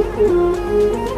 Música